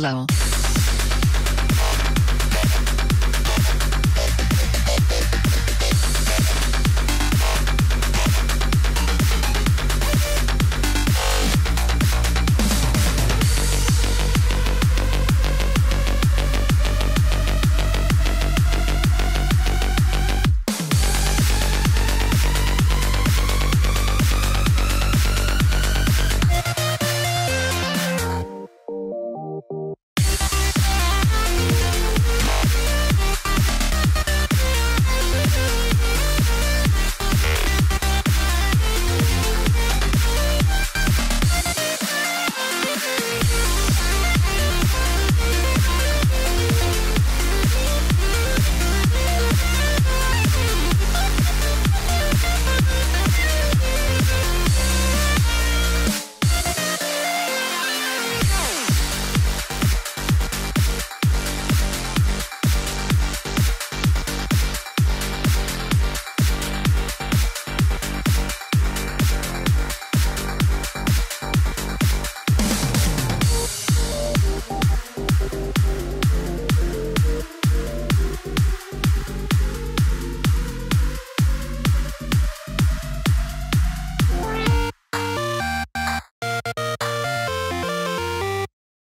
Low.